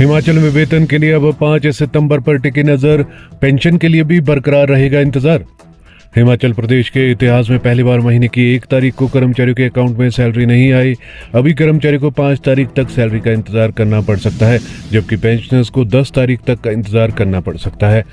हिमाचल में वेतन के लिए अब पाँच सितंबर पर टिकी नज़र, पेंशन के लिए भी बरकरार रहेगा इंतज़ार। हिमाचल प्रदेश के इतिहास में पहली बार महीने की एक तारीख को कर्मचारियों के अकाउंट में सैलरी नहीं आई। अभी कर्मचारी को पाँच तारीख तक सैलरी का इंतज़ार करना पड़ सकता है, जबकि पेंशनर्स को दस तारीख तक का इंतज़ार करना पड़ सकता है।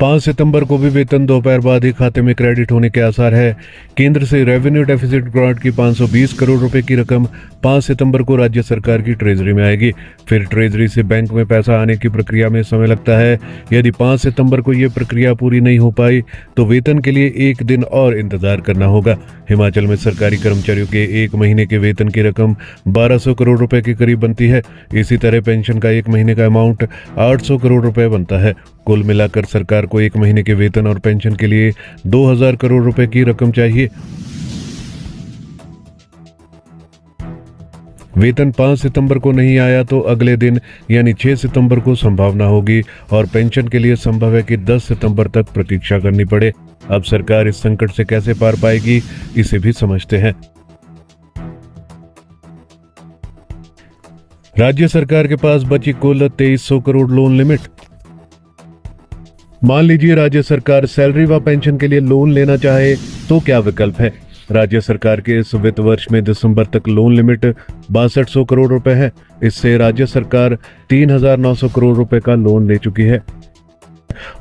पाँच सितंबर को भी वेतन दोपहर बाद ही खाते में क्रेडिट होने के आसार है। केंद्र से रेवेन्यू डेफिसिट ग्रांट की 520 करोड़ रुपए की रकम 5 सितंबर को राज्य सरकार की ट्रेजरी में आएगी। फिर ट्रेजरी से बैंक में पैसा आने की प्रक्रिया में समय लगता है। यदि 5 सितंबर को यह प्रक्रिया पूरी नहीं हो पाई तो वेतन के लिए एक दिन और इंतज़ार करना होगा। हिमाचल में सरकारी कर्मचारियों के एक महीने के वेतन की रकम 1200 करोड़ रुपए के करीब बनती है। इसी तरह पेंशन का एक महीने का अमाउंट 800 करोड़ रुपए बनता है। कुल मिलाकर सरकार को एक महीने के वेतन और पेंशन के लिए 2000 करोड़ रुपए की रकम चाहिए। वेतन 5 सितंबर को नहीं आया तो अगले दिन, यानी 6 सितंबर को संभावना होगी और पेंशन के लिए संभव है कि 10 सितंबर तक प्रतीक्षा करनी पड़े। अब सरकार इस संकट से कैसे पार पाएगी, इसे भी समझते हैं। राज्य सरकार के पास बची कुल तेईस करोड़ लोन लिमिट। मान लीजिए राज्य सरकार सैलरी व पेंशन के लिए लोन लेना चाहे तो क्या विकल्प है? राज्य सरकार के इस वित्त वर्ष में दिसंबर तक लोन लिमिट बासठ सौ करोड़ रुपए है। इससे राज्य सरकार तीन हज़ार नौ सौ करोड़ रुपए का लोन ले चुकी है।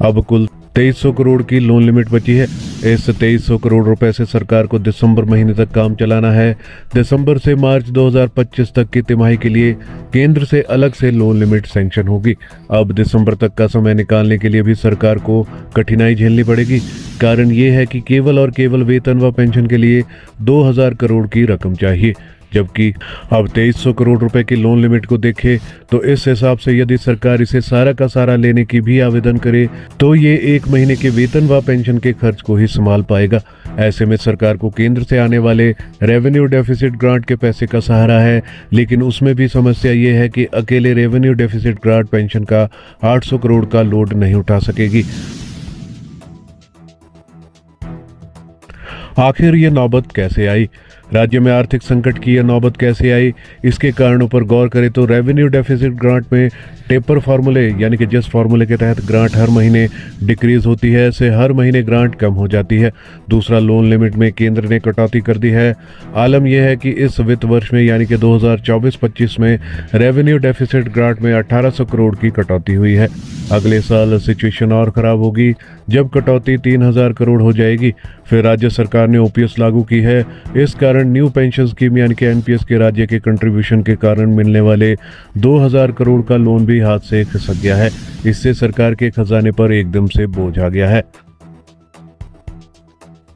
अब कुल 2300 करोड़ की लोन लिमिट बची है। इस 2300 करोड़ रुपए से सरकार को दिसंबर महीने तक काम चलाना है। दिसंबर से मार्च 2025 तक की तिमाही के लिए केंद्र से अलग से लोन लिमिट सेंक्शन होगी। अब दिसंबर तक का समय निकालने के लिए भी सरकार को कठिनाई झेलनी पड़ेगी। कारण ये है कि केवल और केवल वेतन व पेंशन के लिए 2000 करोड़ की रकम चाहिए। जबकि अब 2300 करोड़ रुपए की लोन लिमिट को देखें तो इस हिसाब से यदि सरकार इसे सारा का सारा लेने की भी आवेदन करे तो ये एक महीने के वेतन व पेंशन के खर्च को ही संभाल पाएगा। ऐसे में सरकार को केंद्र से आने वाले रेवेन्यू डेफिसिट ग्रांट के पैसे का सहारा है, लेकिन उसमें भी समस्या ये है कि अकेले रेवेन्यू डेफिसिट ग्रांट पेंशन का 800 करोड़ का लोड नहीं उठा सकेगी। आखिर ये नौबत कैसे आई? राज्य में आर्थिक संकट की यह नौबत कैसे आई? इसके कारणों पर गौर करें तो रेवेन्यू डेफिसिट ग्रांट में टेपर फार्मूले यानी कि जिस फार्मूले के तहत ग्रांट हर महीने डिक्रीज होती है, ऐसे हर महीने ग्रांट कम हो जाती है। दूसरा लोन लिमिट में केंद्र ने कटौती कर दी है। आलम यह है कि इस वित्त वर्ष में, यानी कि 2024-25 में रेवेन्यू डेफिसिट ग्रांट में 1800 करोड़ की कटौती हुई है। अगले साल सिचुएशन और खराब होगी। जब कटौती 3000 करोड़ हो जाएगी, फिर राज्य सरकार ने ओपीएस लागू की है। इस कारण न्यू पेंशन स्कीम यानी कि एनपीएस के राज्य के कंट्रीब्यूशन के कारण मिलने वाले 2000 करोड़ का लोन भी हाथ से खिसक गया है। इससे सरकार के खजाने पर एकदम से बोझ आ गया है।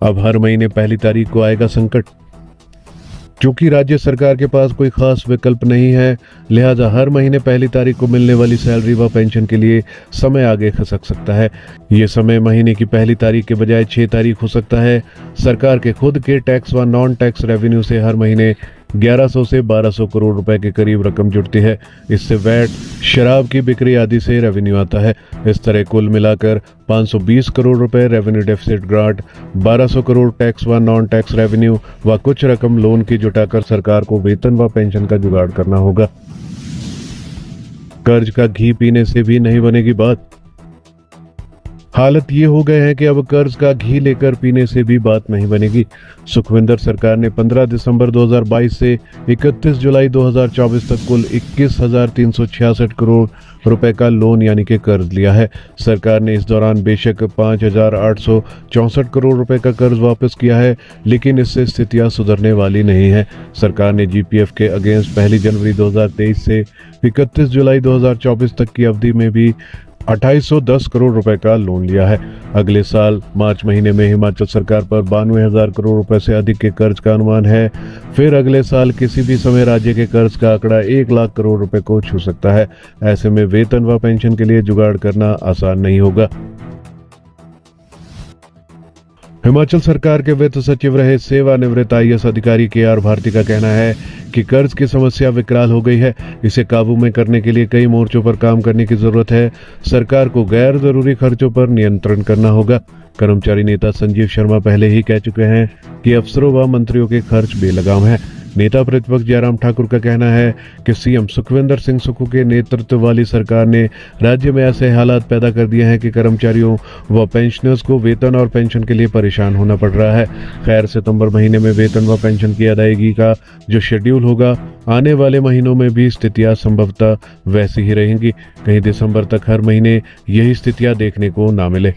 अब हर महीने पहली तारीख को आएगा संकट। चूँकि राज्य सरकार के पास कोई खास विकल्प नहीं है, लिहाजा हर महीने पहली तारीख को मिलने वाली सैलरी व पेंशन के लिए समय आगे खसक सकता है। ये समय महीने की पहली तारीख के बजाय छह तारीख हो सकता है। सरकार के खुद के टैक्स व नॉन टैक्स रेवेन्यू से हर महीने 1100 से 1200 करोड़ रुपए के करीब रकम जुटती है। इससे वैट, शराब की बिक्री आदि से रेवेन्यू आता है। इस तरह कुल मिलाकर 520 करोड़ रुपए revenue deficit grant 1200 crore tax व नॉन टैक्स रेवेन्यू व कुछ रकम लोन की जुटाकर सरकार को वेतन व पेंशन का जुगाड़ करना होगा। कर्ज का घी पीने से भी नहीं बनेगी बात। हालत ये हो गए हैं कि अब कर्ज का घी लेकर पीने से भी बात नहीं बनेगी। सुखविंदर सरकार ने 15 दिसंबर 2022 से 31 जुलाई 2024 तक कुल इक्कीस करोड़ रुपए का लोन यानी कि कर्ज लिया है। सरकार ने इस दौरान बेशक पाँच करोड़ रुपए का कर्ज वापस किया है, लेकिन इससे स्थितियाँ सुधरने वाली नहीं है। सरकार ने जीपीएफ के अगेंस्ट पहली जनवरी 2023 से 31 जुलाई 2024 तक की अवधि में भी 2810 करोड़ रुपए का लोन लिया है। अगले साल मार्च महीने में हिमाचल सरकार पर बानवे हज़ार करोड़ रुपए से अधिक के कर्ज का अनुमान है। फिर अगले साल किसी भी समय राज्य के कर्ज का आंकड़ा एक लाख करोड़ रुपए को छू सकता है। ऐसे में वेतन व पेंशन के लिए जुगाड़ करना आसान नहीं होगा। हिमाचल सरकार के वित्त सचिव रहे सेवानिवृत्त आई अधिकारी के आर भारती का कहना है कि कर्ज की समस्या विकराल हो गई है। इसे काबू में करने के लिए कई मोर्चों पर काम करने की ज़रूरत है। सरकार को गैर ज़रूरी खर्चों पर नियंत्रण करना होगा। कर्मचारी नेता संजीव शर्मा पहले ही कह चुके हैं कि अफसरों व मंत्रियों के खर्च बेलगाम है। नेता प्रतिपक्ष जयराम ठाकुर का कहना है कि सीएम सुखविंदर सिंह सुक्खू के नेतृत्व वाली सरकार ने राज्य में ऐसे हालात पैदा कर दिए हैं कि कर्मचारियों व पेंशनर्स को वेतन और पेंशन के लिए परेशान होना पड़ रहा है। खैर, सितंबर महीने में वेतन व पेंशन की अदायगी का जो शेड्यूल होगा, आने वाले महीनों में भी स्थितियाँ संभवतः वैसी ही रहेंगी। कहीं दिसंबर तक हर महीने यही स्थितियाँ देखने को ना मिले।